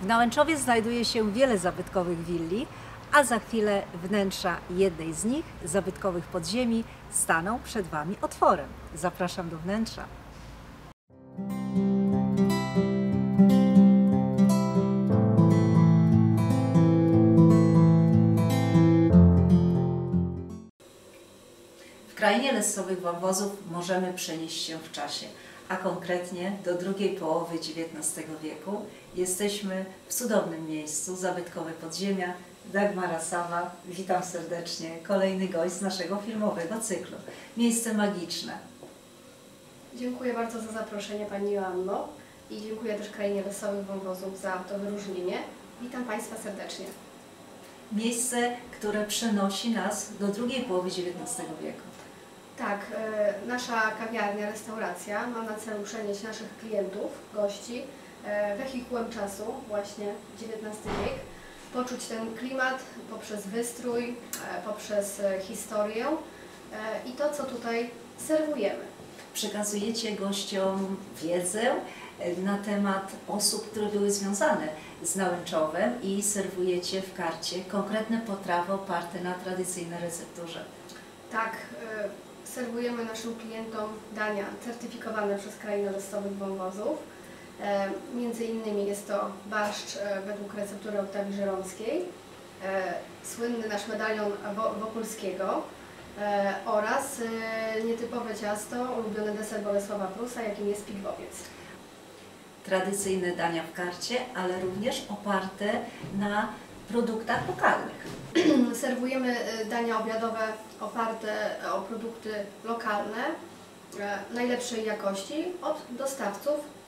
W Nałęczowie znajduje się wiele zabytkowych willi, a za chwilę wnętrza jednej z nich, zabytkowych podziemi, staną przed Wami otworem. Zapraszam do wnętrza. W krainie lesowych wąwozów możemy przenieść się w czasie, a konkretnie do drugiej połowy XIX wieku. Jesteśmy w cudownym miejscu, zabytkowe podziemia, Dagmara Sawa. Witam serdecznie, kolejny gość z naszego filmowego cyklu. Miejsce magiczne. Dziękuję bardzo za zaproszenie Pani Joanno i dziękuję też Krainie Lesowych Wąwozów za to wyróżnienie. Witam Państwa serdecznie. Miejsce, które przenosi nas do drugiej połowy XIX wieku. Tak, e, nasza kawiarnia, restauracja ma na celu przenieść naszych klientów, gości e, wehikułem czasu, właśnie XIX wiek, poczuć ten klimat poprzez wystrój, e, poprzez historię i to, co tutaj serwujemy. Przekazujecie gościom wiedzę na temat osób, które były związane z Nałęczowem i serwujecie w karcie konkretne potrawy oparte na tradycyjnej recepturze. Tak, serwujemy naszym klientom dania certyfikowane przez Krainę Lesowych Wąwozów. E, Między innymi jest to barszcz e, według receptury Oktawii Żeromskiej, e, słynny nasz medalion Wo- Wokulskiego oraz nietypowe ciasto, ulubiony deser Bolesława Prusa, jakim jest pigwowiec. Tradycyjne dania w karcie, ale również oparte na produktach lokalnych. Serwujemy e, dania obiadowe oparte o produkty lokalne, e, najlepszej jakości od dostawców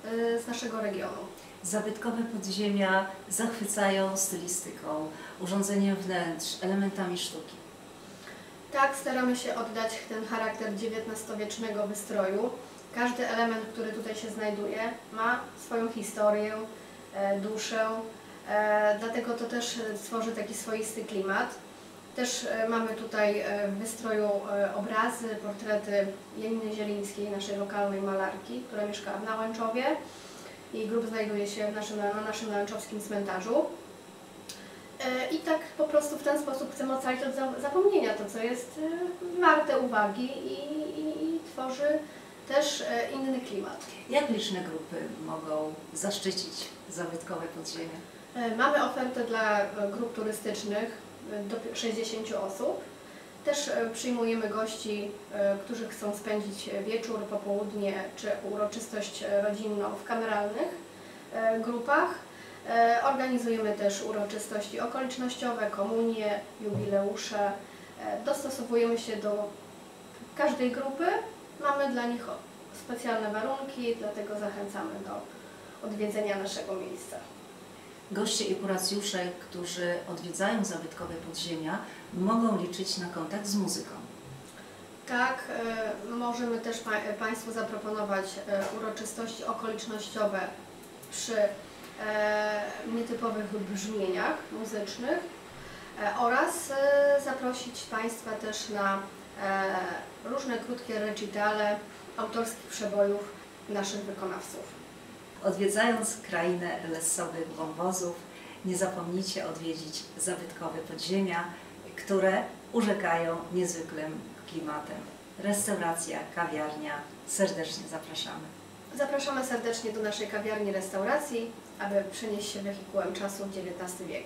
z naszego regionu. Zabytkowe podziemia zachwycają stylistyką, urządzeniem wnętrz, elementami sztuki. Tak, staramy się oddać ten charakter XIX-wiecznego wystroju. Każdy element, który tutaj się znajduje, ma swoją historię, e, duszę, dlatego to też e, tworzy taki swoisty klimat. Też e, mamy tutaj e, w wystroju e, obrazy, portrety Janiny Zielińskiej, naszej lokalnej malarki, która mieszka w Nałęczowie. Jej grób znajduje się naszym, na naszym nałęczowskim cmentarzu. E, I tak po prostu w ten sposób chcemy ocalić od za- zapomnienia to, co jest e, warte uwagi i, i, i tworzy też e, inny klimat. Jak liczne grupy mogą zaszczycić zabytkowe podziemia? E, Mamy ofertę dla e, grup turystycznych e, do pi- 60 osób. Też przyjmujemy gości, którzy chcą spędzić wieczór, popołudnie czy uroczystość rodzinną w kameralnych grupach. Organizujemy też uroczystości okolicznościowe, komunie, jubileusze. Dostosowujemy się do każdej grupy. Mamy dla nich specjalne warunki, dlatego zachęcamy do odwiedzenia naszego miejsca. Goście i kuracjusze, którzy odwiedzają zabytkowe podziemia, mogą liczyć na kontakt z muzyką. Tak, e, możemy też pa, Państwu zaproponować e, uroczystości okolicznościowe przy e, nietypowych brzmieniach muzycznych e, oraz e, zaprosić Państwa też na e, różne krótkie recitale autorskich przebojów naszych wykonawców. Odwiedzając krainę lesowych wąwozów, nie zapomnijcie odwiedzić zabytkowe podziemia, które urzekają niezwykłym klimatem. Restauracja, kawiarnia, serdecznie zapraszamy. Zapraszamy serdecznie do naszej kawiarni restauracji, aby przenieść się wehikułem czasu w XIX wiek.